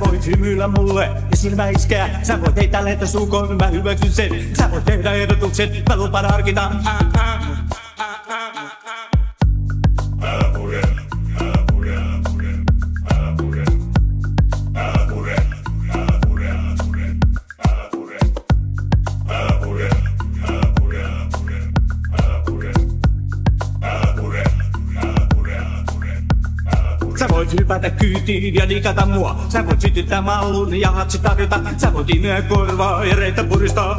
voit hymyillä mulle ja silmä iskeä. Sä voit heittää lentosuukon, mä hyväksyn sen. Sä voit tehdä ehdotuksen, mä lupaan harkita. Ah, ah. Voit hypätä kyytiin ja nikata mua. Sä voit sytyttää mallun ja hatsi tarjota. Sä voit imeä korvaa ja reitä puristaa.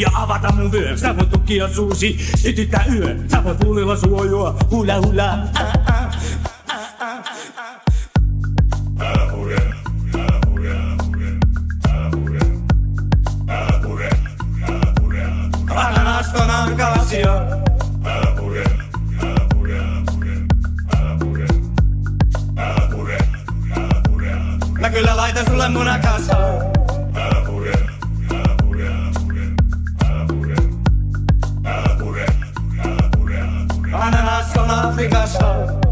Ja avata mun vyön. Sä voit tukkia suusi, sytyttää yön. Sä voit huulilla suojua, hula hula. Ah, ah, kyllä laita sulle munakasta Älä pure, Africa. pure,